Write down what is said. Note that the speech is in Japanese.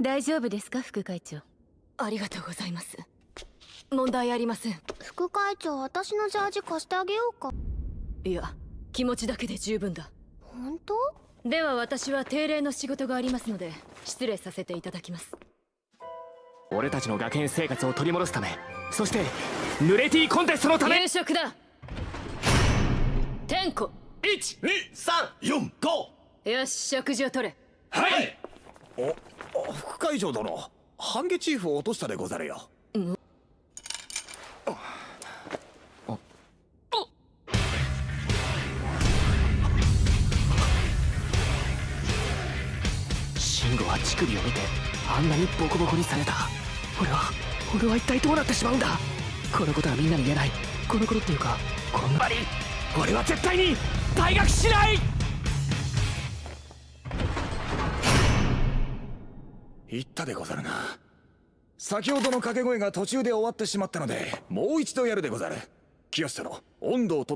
大丈夫ですか副会長？ありがとうございます。問題ありません。副会長私のジャージ貸してあげようか。いや気持ちだけで十分だ。本当？では私は定例の仕事がありますので失礼させていただきます。俺たちの学園生活を取り戻すためそして濡れティーコンテストのため。夕食だ。天子12345よし食事を取れ。はい。副会長殿半夏チーフを落としたでござるよ。慎吾は乳首を見てあんなにボコボコにされた。俺は俺は一体どうなってしまうんだ。このことはみんなに言えない。この頃っていうかこんなに俺は絶対に退学しない言ったでござるな。先ほどの掛け声が途中で終わってしまったのでもう一度やるでござる。清殿温度をと